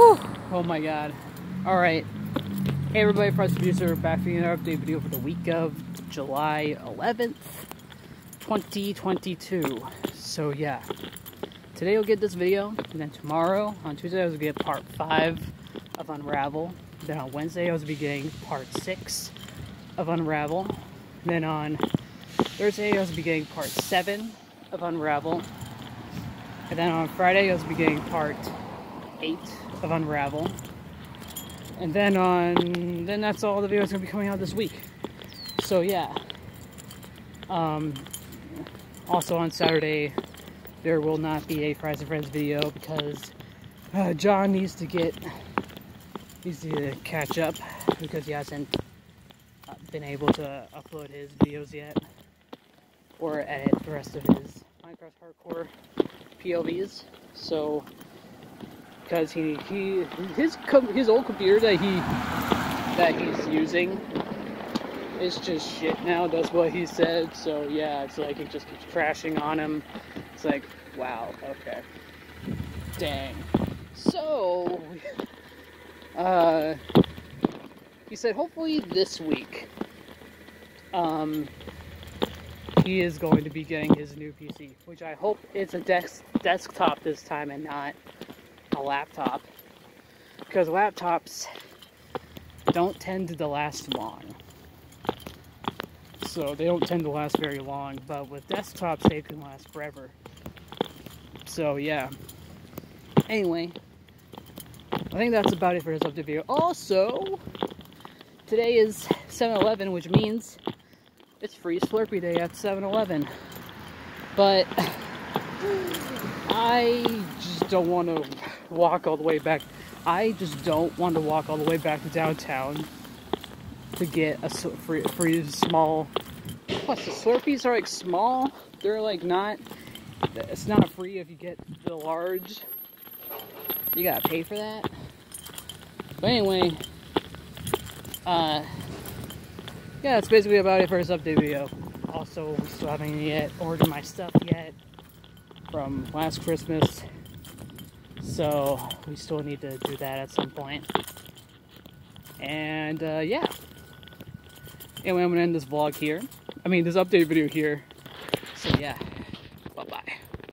Whew. Oh my god. Alright. Hey everybody, Press Producer back for another update video for the week of July 11th, 2022. So yeah. Today you'll get this video, and then tomorrow, on Tuesday, I was gonna get part 5 of Unravel. Then on Wednesday, I was gonna be getting part 6 of Unravel. Then on Thursday, I was be getting part 7 of Unravel. And then on Friday, I was be getting part 8 of Unravel. And then on, then that's all the videos gonna be coming out this week. So yeah. Um, also on Saturday, there will not be a Fries and Friends video because uh, John needs to get, needs to catch up because he hasn't uh, been able to upload his videos yet or edit the rest of his Minecraft Hardcore POVs. So because he he his his old computer that he that he's using is just shit now. That's what he said. So yeah, it's like it just keeps crashing on him. It's like wow, okay, dang. So uh, he said hopefully this week. Um, he is going to be getting his new PC, which I hope it's a desk desktop this time and not a laptop because laptops don't tend to last long. So they don't tend to last very long, but with desktops they can last forever. So yeah. Anyway, I think that's about it for this update video. Also, today is 7-Eleven, which means it's free Slurpee Day at 7-Eleven. But I just don't want to walk all the way back. I just don't want to walk all the way back to downtown to get a free, free small. Plus, the Slurpees are like small. They're like not. It's not free if you get the large. You gotta pay for that. But anyway, uh, yeah, that's basically about it for this update video. Also, still haven't yet ordered my stuff yet from last Christmas. So we still need to do that at some point. And uh, yeah. Anyway, I'm gonna end this vlog here. I mean, this update video here. So yeah.